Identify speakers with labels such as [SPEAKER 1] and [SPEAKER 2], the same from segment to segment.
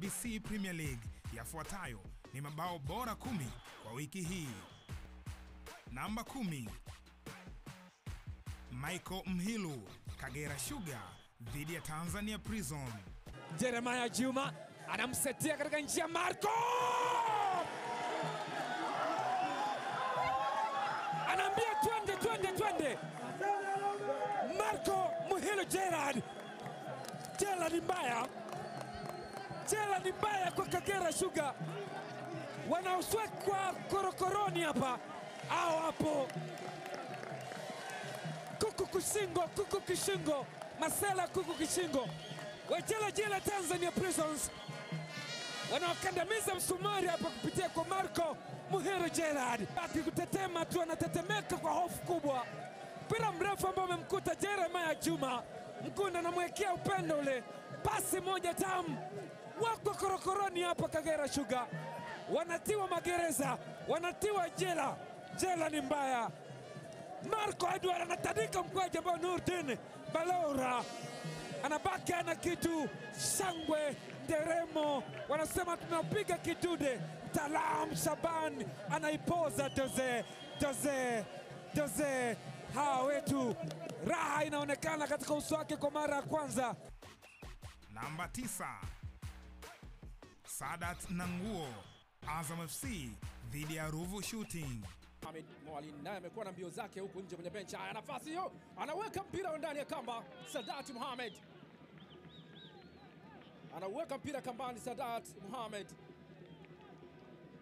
[SPEAKER 1] BC Premier League. Yafuatayo ni mabao bora kumi kwa wiki hii. Namba kumi, Michael Mhilu, Kagera Sugar dhidi ya Tanzania Prison.
[SPEAKER 2] Jeremiah Juma anamsetia katika njia Marco, anaambia twende twende twende. Marco Muhilu Gerard, Gerard mbaya, jela ni mbaya kwa Kagera Sugar, wanaoswekwa korokoroni hapa. Au hapo. Kuku kishingo, kuku kishingo, masela kuku kishingo, wajela jela Tanzania Prisons. Wanaokandamiza msumari hapa kupitia kwa Marco Muhero Gerard, akikutetema tu, anatetemeka kwa hofu kubwa. Mpira mrefu ambao umemkuta Jeremiah Juma, Mkunda anamwekea upendo ule, pasi moja tamu. Wako korokoroni hapa Kagera Sugar, wanatiwa magereza, wanatiwa jela. Jela ni mbaya. Marco Edward anatandika mkwaje ambao Nurdin Balora anabaki ana kitu shangwe, nderemo, wanasema tunapiga kidude. Talam Shaban anaipoza doze doze doze, hawa wetu, raha inaonekana katika uso wake kwa mara ya kwanza.
[SPEAKER 1] Namba tisa, Sadat na nguo Azam FC dhidi ya Ruvu Shooting.
[SPEAKER 3] Ahmed Mwali naye amekuwa na mbio zake huku nje kwenye benchi. Haya, nafasi hiyo, anaweka mpira ndani ya kamba. Sadat Mohamed anauweka mpira kambani. Sadat Mohamed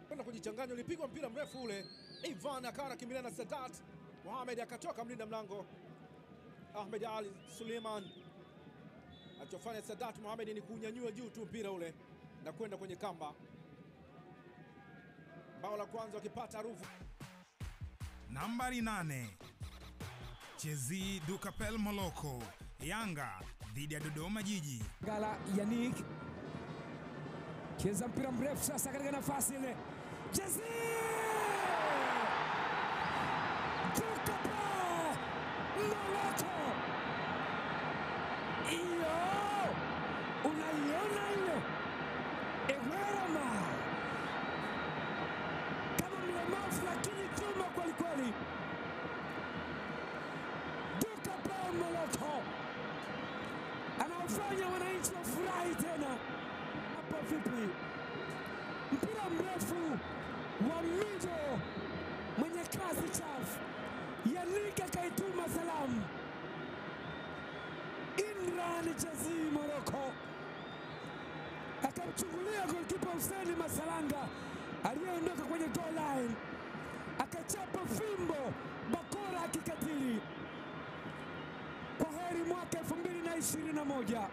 [SPEAKER 3] kwenda kujichanganya, ulipigwa mpira mrefu ule. Ivan akawa anakimbilia na Sadat Mohamed akatoka mlinda mlango Ahmed Ali Suleiman. Alichofanya Sadat Mohamed ni kunyanyua juu tu mpira ule na kwenda kwenye kamba. Bao la kwanza wakipata Ruvu.
[SPEAKER 1] Nambari nane, Chezi Dukapel Moloko, Yanga dhidi ya Dodoma Jiji.
[SPEAKER 2] Gala Yanik cheza mpira mrefu sasa katika nafasi ile, Jezi Dukapel Moloko, iyo unaiona ile Ewerama kama mlemavu lakini chuma kwelikweli. Dukapel Moloko anaofanya wananchi wafurahi tena. Hapo vipi? Mpira mrefu wa Mido mwenye kazi chafu, Yanika kaituma salamu. Imran Jazi Moroko akamchungulia golikipa Hussein Masalanga aliyeondoka kwenye goal line, akachapa fimbo bakora akikatili. Kwa heri mwaka 2021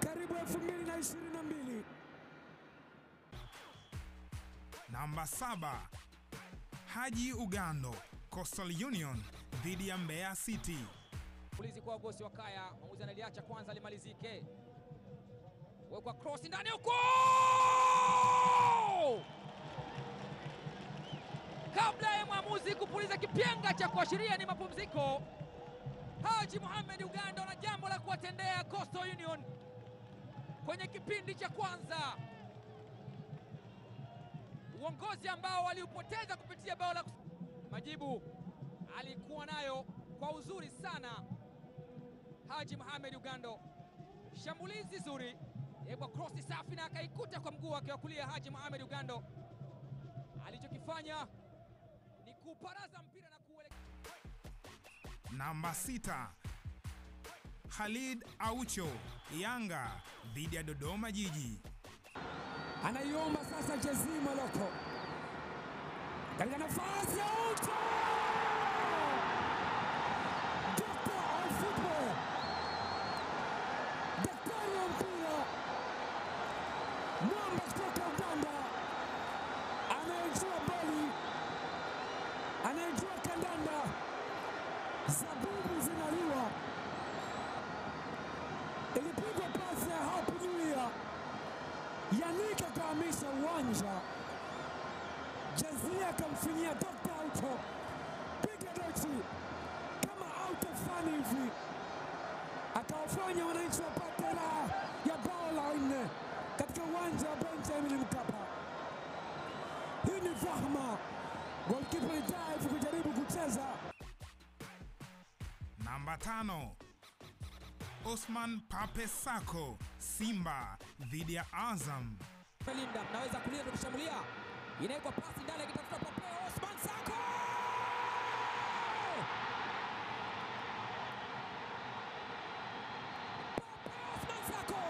[SPEAKER 2] karibu 2022.
[SPEAKER 1] Namba saba, Haji Ugando, Coastal Union dhidi ya Mbeya City.
[SPEAKER 4] Ulizi kwa Agosti wa Kaya, mwamuzi analiacha kwanza limalizike, wekwa cross ndani huko, kabla ya mwamuzi kupuliza kipenga cha kuashiria ni mapumziko. Haji Mohamed Uganda na jambo la kuwatendea Coastal Union kwenye kipindi cha kwanza, uongozi ambao waliupoteza kupitia bao la majibu alikuwa nayo kwa uzuri sana Haji Mohamed Ugando, shambulizi zuri. Ebwa krosi safi na akaikuta kwa mguu wake wa kulia. Haji Mohamed Ugando. Alichokifanya ni kuparaza mpira na kuelekea
[SPEAKER 1] Namba sita, Khalid Aucho, Yanga dhidi ya Dodoma Jiji.
[SPEAKER 2] Anaiomba sasa Jezi Moloko katika nafasi ya Aucho, Doctor of football, daktari wa mpira, mwamba kutoka Uganda, anayejua boli, anayejua kandanda, zabibu zinaliwa. Ilipigwa pasi ya hapo Julia, Yanika akahamisha uwanja, Jazia akamfinyia Dr. Auto, piga dochi kama auto fulani hivi, akawafanya wananchi wapate raha ya bao la nne katika uwanja wa Benjamin Mkapa. Hii ni dhahma, golkipa ni dive kujaribu kucheza.
[SPEAKER 1] Namba tano, Osman Pape Sako, Simba dhidi ya Azam.
[SPEAKER 4] Linda mnaweza kulia kushambulia, inawekwa pasi ndani, akitafuta Papeo Osman Sako Papeo Osman Sako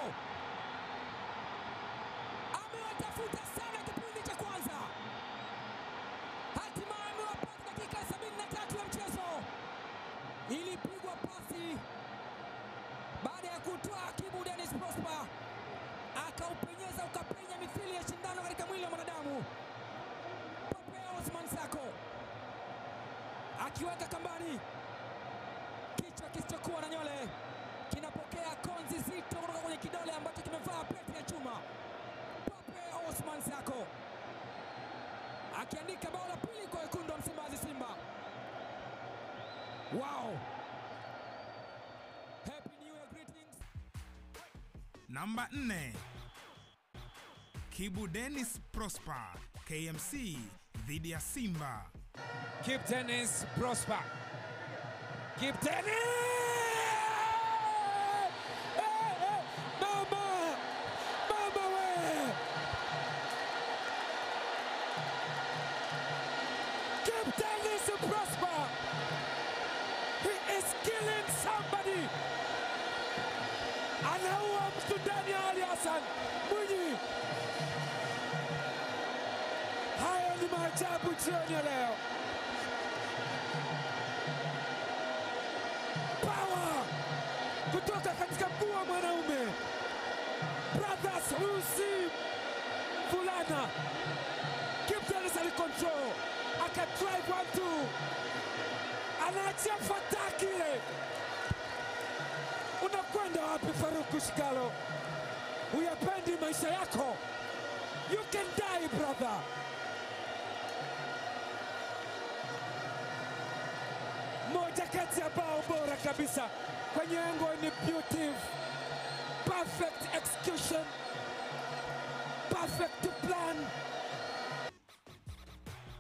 [SPEAKER 4] amewatafuta sana kipindi cha kwanza, hatimaye amewapata dakika 73 ya mchezo. Ilipigwa pasi baada ya kutoa Kibu Dennis Prosper akaupenyeza ukapenya shindano katika mwili wa mwanadamu. Papeo Osman Sako akiweka kambani, kichwa kisichokuwa na nywele kinapokea konzi zito kutoka kwenye kidole ambacho kimevaa pete ya chuma. Papeo Osman Sako akiandika bao la pili kwa wekundu wa Msimbazi, Simba. Greetings.
[SPEAKER 1] Namba nne, Kibu Dennis Prosper KMC dhidi ya Simba.
[SPEAKER 2] Kibu Dennis Prosper. Kibu Dennis! Somebody. Anaua Msudani Ali Hassan Mwinyi Jioni ya leo. Power kutoka katika mguu wa mwanaume. Brothers Lucy Fulana. Kip alikontrol akadrive aka one two, anaachia fataki ile. Unakwenda wapi Faruku Shikalo? Uyapendi maisha yako? You can die brother. Moja kati ya bao bora kabisa kwenye engo ni beauty, perfect execution, perfect plan.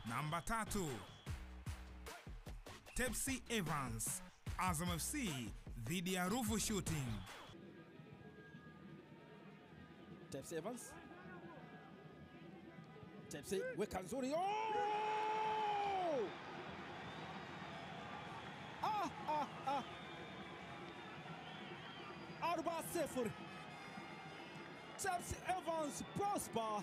[SPEAKER 1] Namba tatu, Tepsi Evans, Azam FC dhidi ya Ruvu Shooting.
[SPEAKER 3] Tepsi Evans. Tepsi weka nzuri. Oh! Arba sifuri. Tepsi Evans Prosper.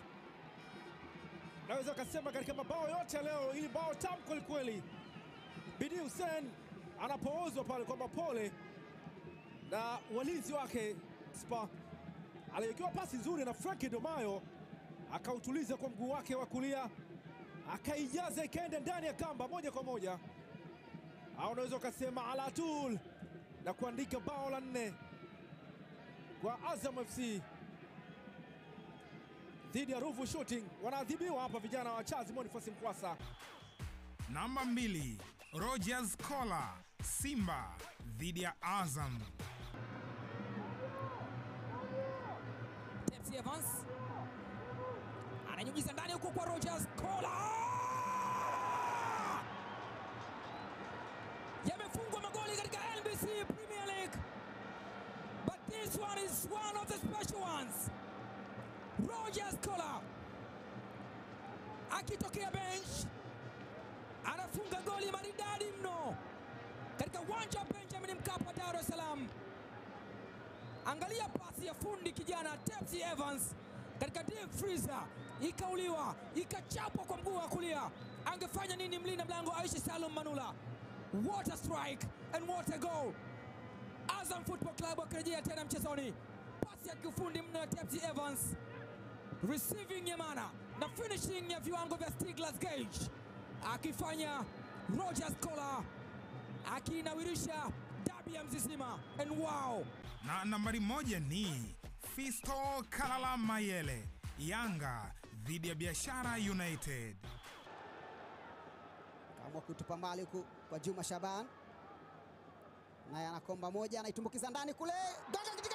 [SPEAKER 3] Naweza kusema katika mabao yote leo ili bao tamu kwelikweli. Bidi Hussein anapoozwa pale kwamba pole na walinzi wake Spa aliwekewa pasi nzuri na Frank Domayo akautuliza kwa mguu wake wa kulia akaijaza ikaenda ndani ya kamba moja kwa moja, au unaweza ukasema ala tul na kuandika bao la nne kwa Azam FC dhidi ya Ruvu Shooting. Wanaadhibiwa hapa vijana wa Chazi Boniface Mkwasa.
[SPEAKER 1] Namba mbili, Rogers Kola, Simba dhidi ya Azam.
[SPEAKER 4] Evans ananyunyiza ndani huko kwa Rogers Kola. This one is one of the special ones. Rogers Kola akitokea bench anafunga goli maridadi mno katika uwanja wa Benjamin Mkapa, Dar es Salaam. Angalia pasi ya fundi kijana Tepsi Evans katika deep freezer, ikauliwa ikachapwa kwa mguu wa kulia. Angefanya nini mlinda mlango Aishi Salum Manula? What a strike and what a goal! Azam Football Club wakirejea tena mchezoni. Pasi ya kiufundi mno ya Tepsi Evans, receiving ya mana na finishing ya viwango vya Stiglas Gage, akifanya Rogers Kola akinawirisha dabi ya Mzizima and wow
[SPEAKER 1] Na nambari moja ni Fisto Kalala Mayele, Yanga dhidi ya Biashara United.
[SPEAKER 5] kaamua kutupa mbali huku kwa Juma Shaban. Naye anakomba moja, anaitumbukiza ndani kule, katika